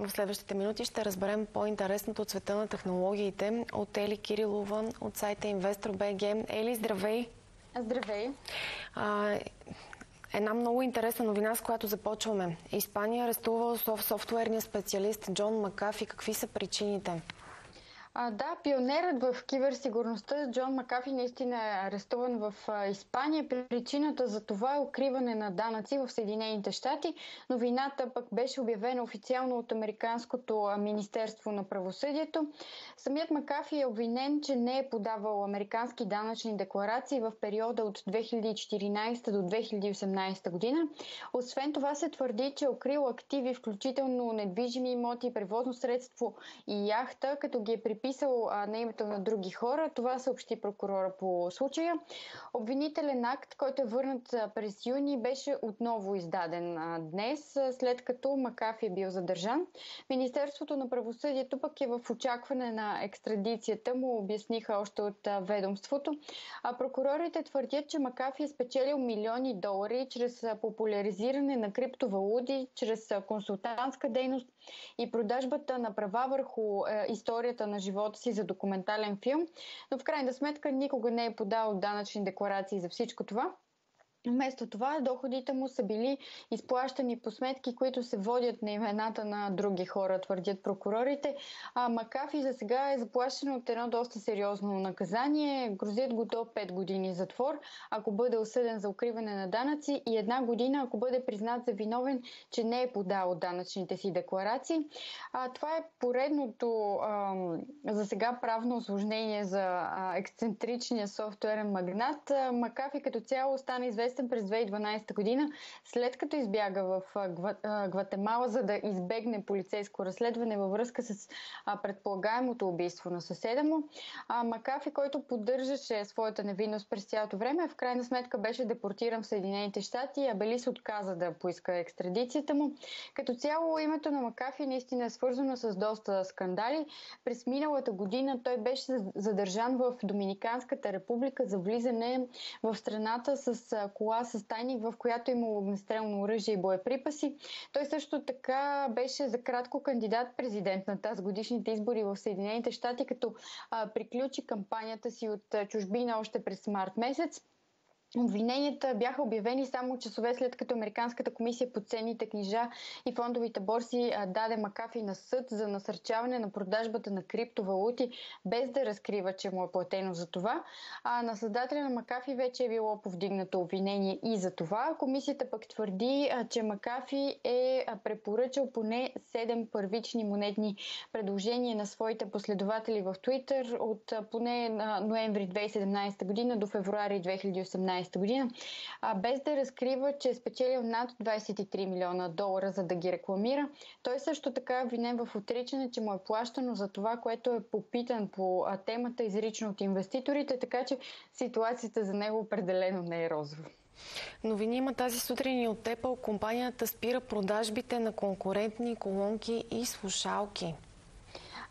В следващите минути ще разберем по-интересното от света на технологиите от Ели Кирилова от сайта InvestorBG. Ели, здравей! Здравей! А, Една много интересна новина, с която започваме. Испания арестува софтуерния специалист Джон Макафи. Какви са причините? А, да, пионерът в киберсигурността Джон Макафи наистина е арестуван в Испания. Причината за това е укриване на данъци в Съединените щати. Новината пък беше обявена официално от Американското Министерство на правосъдието. Самият Макафи е обвинен, че не е подавал американски данъчни декларации в периода от 2014 до 2018 година. Освен това се твърди, че е укрил активи, включително недвижими имоти, превозно средство и яхта, като ги е приписал приписал а, на името на други хора. Това съобщи прокурора по случая. Обвинителен акт, който е върнат през юни, беше отново издаден а, днес, след като Макафи е бил задържан. Министерството на правосъдието пък е в очакване на екстрадицията му, обясниха още от а, ведомството. А прокурорите твърдят, че Макафи е спечелил милиони долари чрез популяризиране на криптовалути, чрез консултантска дейност и продажбата на права върху е, историята на живота си за документален филм, но в крайна сметка никога не е подал данъчни декларации за всичко това. Вместо това, доходите му са били изплащани по сметки, които се водят на имената на други хора, твърдят прокурорите. А Макафи за сега е заплащен от едно доста сериозно наказание. Грозят го до 5 години затвор, ако бъде осъден за укриване на данъци и една година, ако бъде признат за виновен, че не е подал данъчните си декларации. А, това е поредното а, за сега правно осложнение за ексцентричния софтуерен магнат. А, Макафи като цяло стана известен известен през 2012 година, след като избяга в Гватемала, за да избегне полицейско разследване във връзка с предполагаемото убийство на съседа му. Макафи, който поддържаше своята невинност през цялото време, в крайна сметка беше депортиран в Съединените щати, а Белис отказа да поиска екстрадицията му. Като цяло името на Макафи наистина е свързано с доста скандали. През миналата година той беше задържан в Доминиканската република за влизане в страната с кола с тайник, в която имало огнестрелно оръжие и боеприпаси. Той също така беше за кратко кандидат президент на тази годишните избори в Съединените щати, като а, приключи кампанията си от чужбина още през март месец. Обвиненията бяха обявени само часове след като Американската комисия по ценните книжа и фондовите борси даде Макафи на съд за насърчаване на продажбата на криптовалути, без да разкрива, че му е платено за това. А на създателя на Макафи вече е било повдигнато обвинение и за това. Комисията пък твърди, че Макафи е препоръчал поне 7 първични монетни предложения на своите последователи в Twitter от поне ноември 2017 година до февруари 2018 2018 година, а, без да разкрива, че е спечелил над 23 милиона долара, за да ги рекламира. Той също така е винен в отричане, че му е плащано за това, което е попитан по темата изрично от инвеститорите, така че ситуацията за него определено не е розова. Новини има тази сутрин и от Apple. Компанията спира продажбите на конкурентни колонки и слушалки.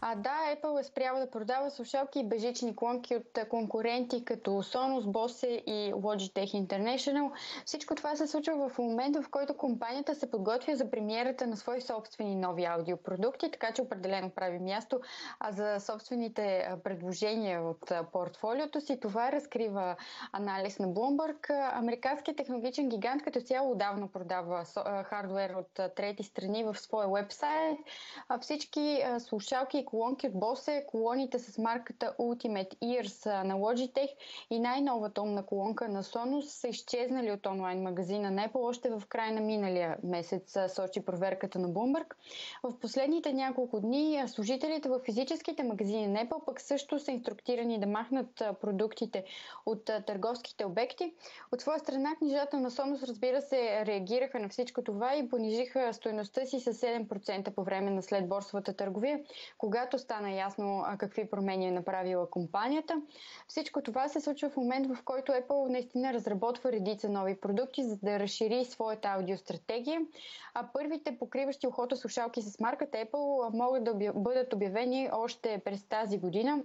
А, да, Apple е спряла да продава слушалки и бежични клонки от конкуренти като Sonos, Bose и Logitech International. Всичко това се случва в момента, в който компанията се подготвя за премиерата на свои собствени нови аудиопродукти, така че определено прави място а за собствените предложения от портфолиото си. Това разкрива анализ на Bloomberg. Американският технологичен гигант като цяло давно продава хардвер от трети страни в своя вебсайт. Всички слушалки и колонки от Bose, колоните с марката Ultimate Ears на Logitech и най-новата умна колонка на Sonos са изчезнали от онлайн магазина на Apple още в края на миналия месец, сочи проверката на Bloomberg. В последните няколко дни служителите в физическите магазини на Apple пък също са инструктирани да махнат продуктите от търговските обекти. От своя страна книжата на Sonos разбира се реагираха на всичко това и понижиха стоеността си с 7% по време на след борсовата търговия, когато стана ясно какви промени е направила компанията. Всичко това се случва в момент, в който Apple наистина разработва редица нови продукти, за да разшири своята аудиостратегия. А първите покриващи ухото слушалки с марката Apple могат да бъдат обявени още през тази година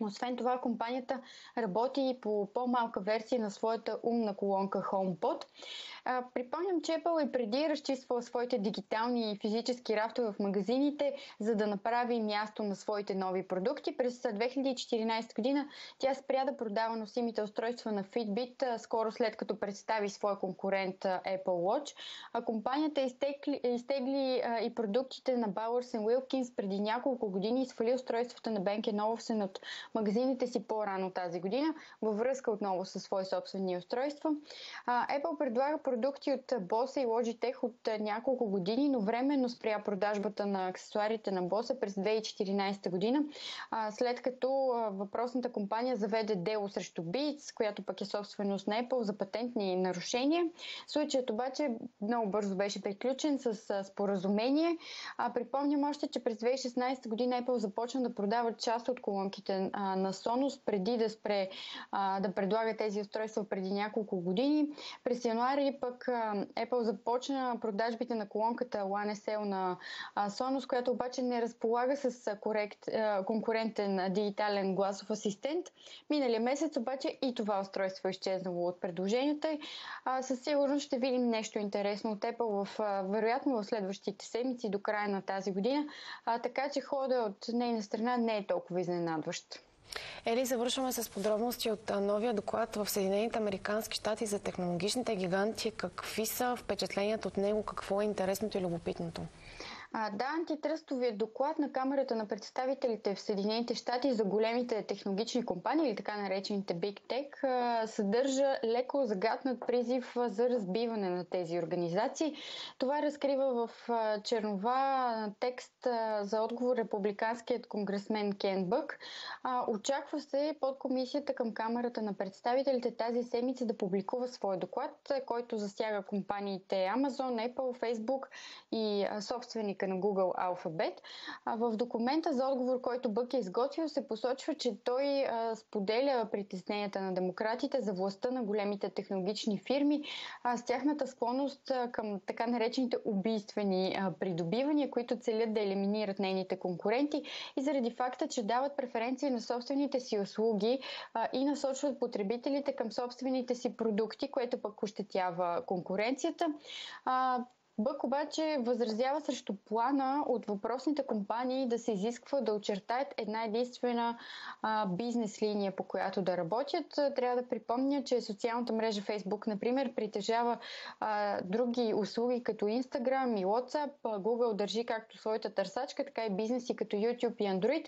Освен това, компанията работи и по по-малка версия на своята умна колонка HomePod. Припомням, че Apple и преди е разчиствала своите дигитални и физически рафтове в магазините, за да направи място на своите нови продукти. През 2014 година тя спря да продава носимите устройства на Fitbit, скоро след като представи своя конкурент Apple Watch. А компанията изтегли, изтегли и продуктите на Bowers Wilkins преди няколко години и свали устройствата на Бенке Olufsen от магазините си по-рано тази година, във връзка отново с свои собствени устройства. Apple предлага продукти от Boss и Logitech от няколко години, но временно спря продажбата на аксесуарите на Boss през 2014 година, след като въпросната компания заведе дело срещу Beats, която пък е собственост на Apple за патентни нарушения. Случаят обаче много бързо беше приключен с споразумение. Припомням още, че през 2016 година Apple започна да продава част от колонките на Sonos преди да спре да предлага тези устройства преди няколко години. През януари пък Apple започна продажбите на колонката One SL на Sonos, която обаче не разполага с корект, конкурентен дигитален гласов асистент. Миналия месец обаче и това устройство е изчезнало от предложенията. Със сигурност ще видим нещо интересно от Apple в, вероятно в следващите седмици до края на тази година, така че хода от нейна страна не е толкова изненадващ. Ели, завършваме с подробности от новия доклад в Съединените Американски щати за технологичните гиганти. Какви са впечатленията от него? Какво е интересното и любопитното? А, да, антитръстовият доклад на Камерата на представителите в Съединените щати за големите технологични компании или така наречените Big Tech съдържа леко загатнат призив за разбиване на тези организации. Това разкрива в чернова текст за отговор републиканският конгресмен Кен Бък. Очаква се под комисията към Камерата на представителите тази седмица да публикува свой доклад, който засяга компаниите Amazon, Apple, Facebook и собственика на Google Alphabet. В документа за отговор, който Бък е изготвил, се посочва, че той споделя притесненията на демократите за властта на големите технологични фирми с тяхната склонност към така наречените убийствени придобивания, които целят да елиминират нейните конкуренти и заради факта, че дават преференции на собствените си услуги и насочват потребителите към собствените си продукти, което пък ощетява конкуренцията. Бък обаче възразява срещу плана от въпросните компании да се изисква да очертаят една единствена а, бизнес линия, по която да работят. Трябва да припомня, че социалната мрежа Facebook, например, притежава а, други услуги като Instagram и WhatsApp. Google държи както своята търсачка, така и бизнеси като YouTube и Android.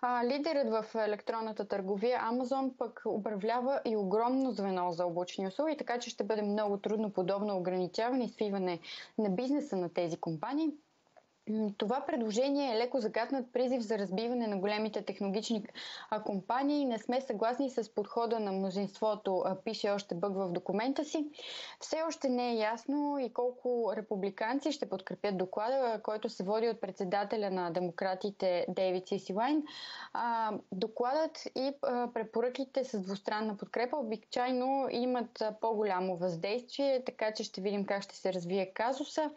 А, лидерът в електронната търговия Amazon пък управлява и огромно звено за облачни услуги, така че ще бъде много трудно подобно ограничаване и свиване на бизнеса на тези компании. Това предложение е леко загатнат призив за разбиване на големите технологични компании. Не сме съгласни с подхода на мнозинството, пише още бъг в документа си. Все още не е ясно и колко републиканци ще подкрепят доклада, който се води от председателя на демократите Дейвид Сисилайн. Докладът и препоръките с двустранна подкрепа обичайно имат по-голямо въздействие, така че ще видим как ще се развие казуса.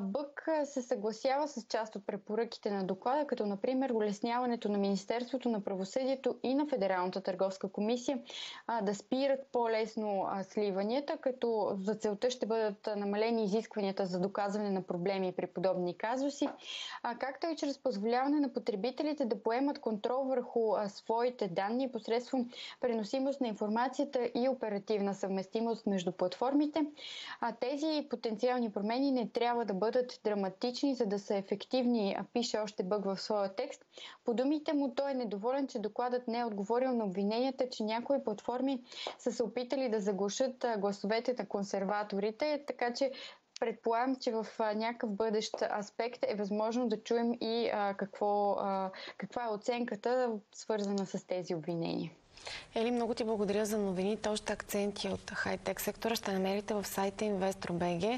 Бък се съгласява с част от препоръките на доклада, като например улесняването на Министерството на правосъдието и на Федералната търговска комисия да спират по-лесно сливанията, като за целта ще бъдат намалени изискванията за доказване на проблеми при подобни казуси, както и чрез позволяване на потребителите да поемат контрол върху своите данни посредством преносимост на информацията и оперативна съвместимост между платформите. Тези потенциални промени не трябва да бъдат драматични, за да са ефективни, пише още бъг в своя текст. По думите му той е недоволен, че докладът не е отговорил на обвиненията, че някои платформи са се опитали да заглушат гласовете на консерваторите, така че предполагам, че в някакъв бъдещ аспект е възможно да чуем и а, какво, а, каква е оценката, свързана с тези обвинения. Ели, много ти благодаря за новините. Още акценти от хай-тек сектора ще намерите в сайта InvestorBG.